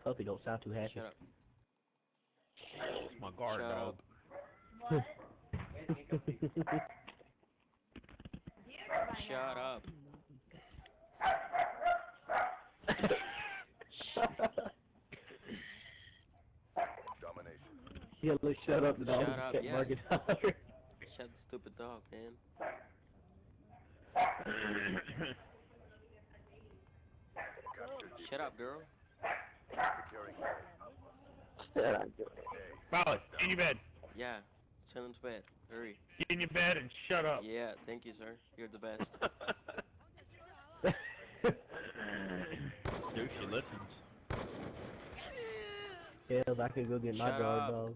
that puppy don't sound too happy. Shut up. It's my guard Shut dog. Shut up. Domination. yeah, look, shut up, dog. Shut up, yeah. market. Shut the stupid dog, man. Shut up, girl. Securing Shut up. A. Molly, in your bed. Yeah. Send him to bed. Hurry. Get in your bed and shut up. Yeah, thank you, sir. You're the best. Dude, she listens. Hells, I could go get my Shut guard up. dog.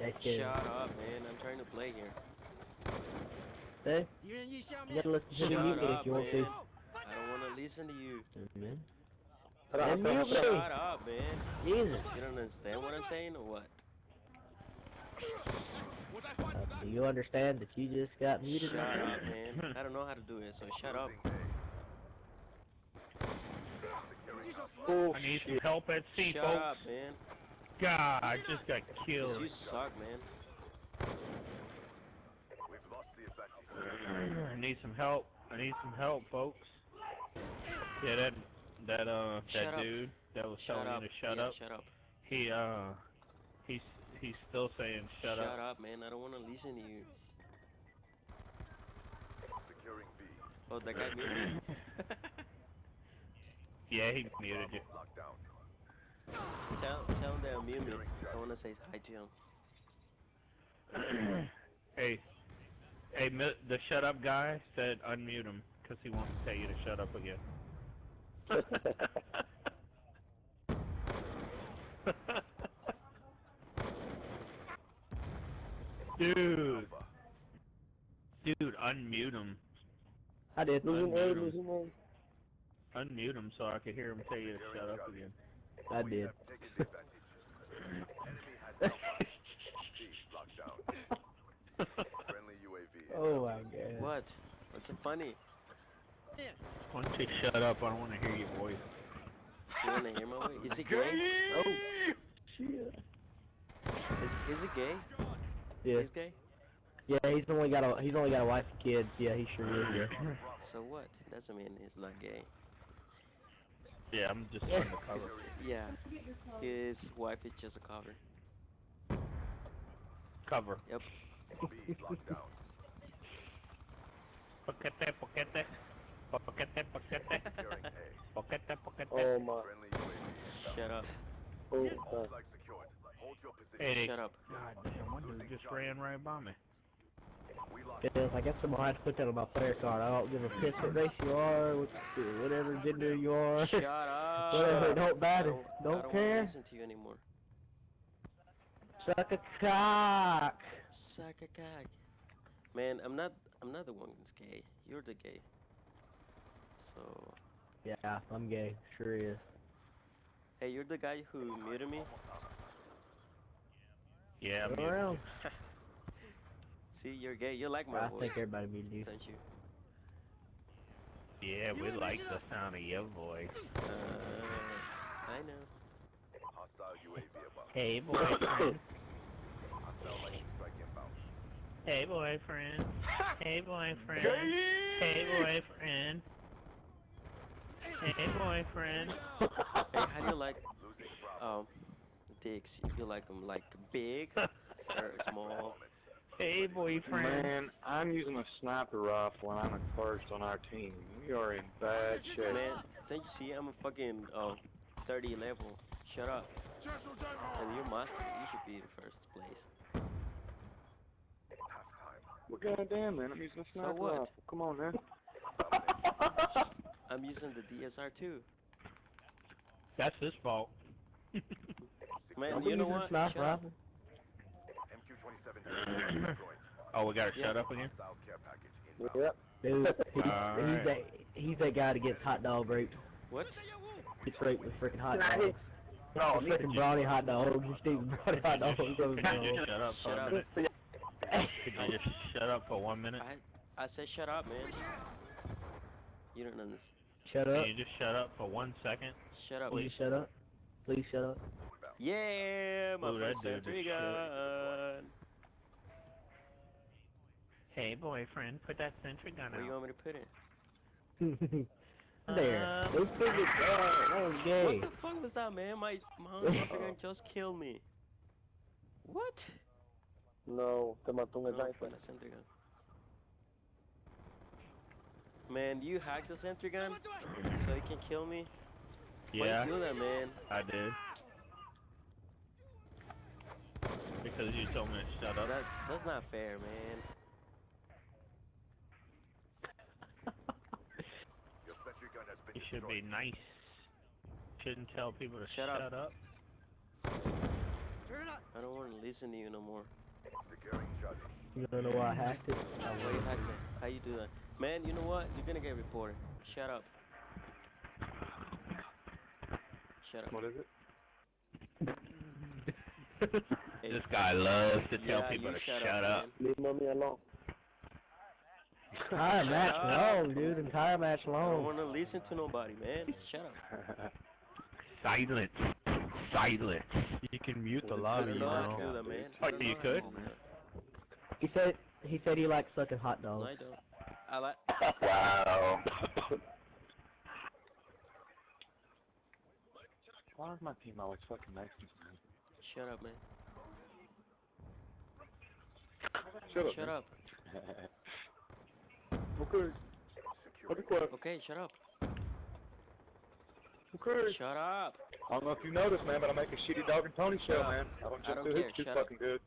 That's it. Shut up, man. I'm trying to play here. Hey, you gotta listen to Shut the music up, if you want man. to. I don't want to listen to you. Man. Hold Shut up, man. Jesus. You don't understand what I'm saying or what? Uh, do you understand that you just got muted? Shut up, man. I don't know how to do it, so shut up. Losing A. Oh, I need some help at sea, Shut folks. up, man. God, I just got killed. You suck, man. We've lost the advantage. I need some help. I need some help, folks. Yeah, that that uh Shut that up. dude that was Shut telling up. you to shut yeah, up. Shut up. He uh he's he's still saying shut, Shut up, man. I don't want to listen to you. Securing B. Oh, that guy muted yeah, he muted you. Locked. Tell, tell him to mute me. I want to say hi to him. hey, hey, the shut up guy said unmute him because he wants to tell you to shut up again. Dude, dude, unmute him. I did. losing A, Unmute him. losing Unmute him so I could hear him tell you to shut up again. I did. have taken the advantage. Enemy has Alpha. C. Locked down. Friendly UAV. oh my god. What? What's so funny? Why don't you shut up? I don't want to hear your voice. You want to hear my voice? Is he gay? Oh. Shit. Is, is he gay? Yeah. He's gay? Yeah, he's only got a he's only got a wife and kids. Yeah, he sure is. Yeah. So what? Doesn't mean he's not gay. Yeah, I'm just trying to cover. Yeah. His wife is just a cover. Cover. Yep. B. Locked down. Paquete, paquete. Paquete, paquete. Securing A. Paquete, paquete. Oh my. Shut up. Oh, All uh, flags secured. Hold your position. Hey, Shut up. God damn, one dude just ran right by me. We lost. Yes, I guess someone had to put that on my player card. I don't give a piss what race you are, what, whatever gender you are. Shut up. Whatever, it don't matter. I Don't I don't care. Want to listen to you anymore. Suck a cock. Suck a cock. Man, I'm not. I'm not the one that's gay. You're the gay. So, Yeah, I'm gay. Sure is. hey, you're the guy who muted me. Yeah, I'm Go around. See, you're gay. You like my I voice, think everybody muted you. don't you? Yeah, we like the sound of your voice. Uh, I know. Hostile UAV above. Hey, boyfriend. Hostile lightning strike inbound. hey, boyfriend. Hey, boyfriend. Hey, boyfriend. Hey, boyfriend. Hey, how do you like Losing um dicks? If you like them like big or small? Hey, boyfriend. man, I'm using a sniper rifle and I'm at first on our team. We are in bad shape. Man, don't you see? I'm a fucking uh 30 level. Shut up. And you're master. You should be in first place. Halftime. Well, goddamn, man, I'm using a sniper what? rifle. Come on, man. I'm using the DSR too. That's his fault. Man, you know what? sniper Shut up. MQ-27 oh, we gotta shut up again? Hostile care package inbound. Yep. Dude, he's, Alright. he's that he's that guy that gets hot dog raped. What? Gets raped with freaking hot dogs. No, The freaking brownie hot dogs. Just eating brownie hot dogs. Could you just shut up for Shut a minute? Could you just shut up for one minute? I I said shut up, man. You don't understand. Shut up. Can you just shut up for one second? Shut up. Will you shut up? Please shut up. Yeah, my Ooh, that dude sentry gun. Hey, boyfriend, put that sentry gun Where you want me to put it? there. Um, Those figures, uh, that was gay. What the fuck was that, man? My my sentry gun just killed me. What? No, te mató un No, fue la sentry gun. Man, you hacked the sentry gun so you can kill me? Yeah, Why you do that, man? I did. Because you told me to shut up. That's that's not fair, man. Your sentry gun has been You should be nice. Shouldn't tell people to Shut up. up. I don't want to listen to you no more. You don't know why I hacked it? Why you hacked it? How you do that? Man, you know what? You're gonna get reported. Shut up. Shut up. What is it? Hey, This guy loves to tell yeah, people to shut, shut up. up. man. Leave mommy alone. Entire match up. long, dude. Entire match long. I don't want to listen to nobody, man. Shut up. Silence. Silence. You can mute the I lobby, you know how know. to do that, man. Oh, you know how to could? He said he said he likes sucking hot No, dogs. I don't. I like. wow. Why is my team always fucking Mexicans, man? Shut up, man. Shut up. Shut man. up. okay. Securing. Adequate. Okay, shut up. Okay. Shut up. I don't know if you noticed, man, but I make a shitty dog and Tony show, man. I don't I just don't care. his too up. fucking good.